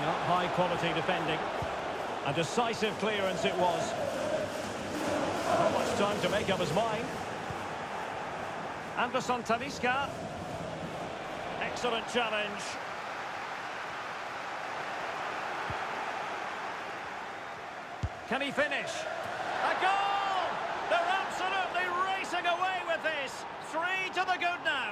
Not High-quality defending. A decisive clearance it was. Not much time to make up his mind. Anderson Talisca. Excellent challenge. Can he finish? A goal! They're absolutely racing away with this. Three to the good now.